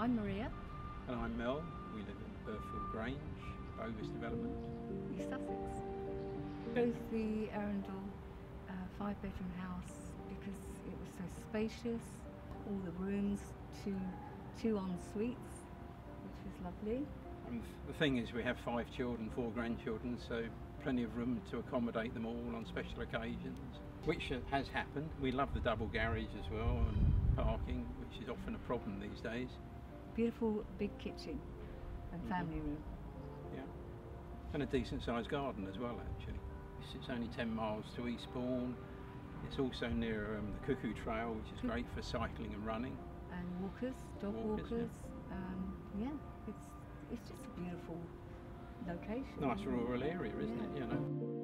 I'm Maria, And I'm Mel. We live in Burfield Grange, Bovis Development. East Sussex. Chose the Arundel uh, five bedroom house because it was so spacious, all the rooms, two, two en suites, which was lovely. And the thing is, we have five children, four grandchildren, so plenty of room to accommodate them all on special occasions, which has happened. We love the double garage as well and parking, which is often a problem these days. Beautiful big kitchen and family room. Yeah. And a decent sized garden as well, actually. It's, it's only 10 miles to Eastbourne. It's also near um, the Cuckoo Trail, which is great for cycling and running. And walkers, dog Walkers, yeah. Um, yeah, it's, it's just a beautiful location. Nice rural area, isn't it? You know.